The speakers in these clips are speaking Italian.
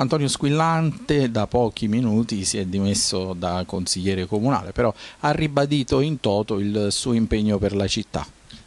Antonio Squillante da pochi minuti si è dimesso da consigliere comunale, però ha ribadito in toto il suo impegno per la città.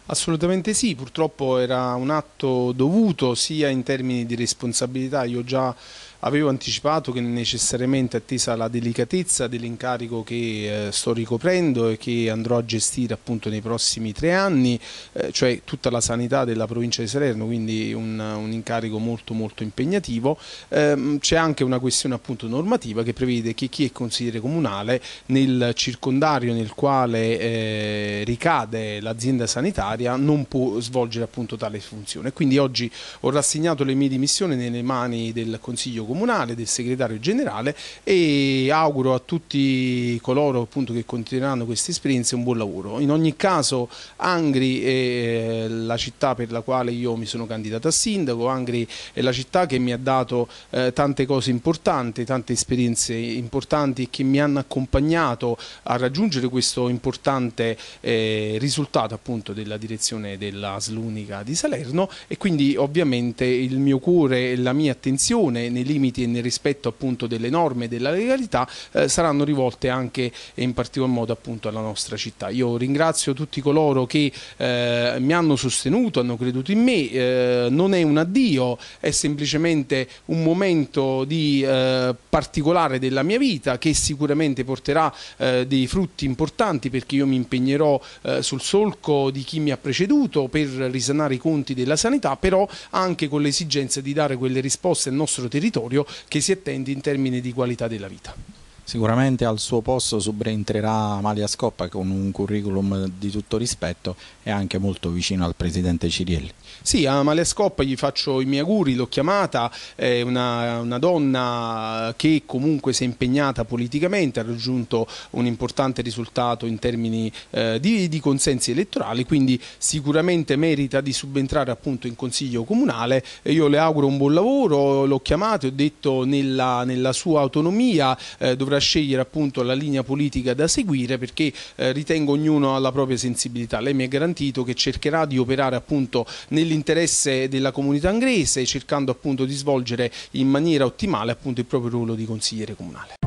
Assolutamente sì, purtroppo era un atto dovuto sia in termini di responsabilità, io già avevo anticipato che necessariamente attesa la delicatezza dell'incarico che eh, sto ricoprendo e che andrò a gestire appunto nei prossimi tre anni, eh, cioè tutta la sanità della provincia di Salerno, quindi un, un incarico molto molto impegnativo. Eh, C'è anche una questione appunto normativa che prevede che chi è consigliere comunale nel circondario nel quale eh, ricade l'azienda sanitaria non può svolgere appunto tale funzione. Quindi oggi ho rassegnato le mie dimissioni nelle mani del Consiglio comunale comunale, del segretario generale e auguro a tutti coloro appunto, che continueranno queste esperienze un buon lavoro. In ogni caso Angri è la città per la quale io mi sono candidato a sindaco, Angri è la città che mi ha dato eh, tante cose importanti, tante esperienze importanti che mi hanno accompagnato a raggiungere questo importante eh, risultato appunto della direzione della Slunica di Salerno e quindi ovviamente il mio cuore e la mia attenzione nei limiti limiti e nel rispetto appunto delle norme e della legalità eh, saranno rivolte anche e in particolar modo appunto alla nostra città. Io ringrazio tutti coloro che eh, mi hanno sostenuto, hanno creduto in me, eh, non è un addio, è semplicemente un momento di eh, particolare della mia vita che sicuramente porterà eh, dei frutti importanti perché io mi impegnerò eh, sul solco di chi mi ha preceduto per risanare i conti della sanità, però anche con l'esigenza di dare quelle risposte al nostro territorio territorio che si attende in termini di qualità della vita. Sicuramente al suo posto subentrerà Amalia Scoppa con un curriculum di tutto rispetto e anche molto vicino al presidente Cirielli. Sì, a Amalia Scoppa gli faccio i miei auguri, l'ho chiamata, è una, una, donna che comunque si è impegnata politicamente, ha raggiunto un importante risultato in termini eh, di, di, consensi elettorali, quindi sicuramente merita di subentrare appunto in consiglio comunale io le auguro un buon lavoro, l'ho chiamata, ho detto nella, nella sua autonomia eh, dovrà scegliere appunto la linea politica da seguire perché eh, ritengo ognuno alla propria sensibilità. Lei mi ha garantito che cercherà di operare appunto nell'interesse della comunità angrese cercando appunto di svolgere in maniera ottimale appunto il proprio ruolo di consigliere comunale.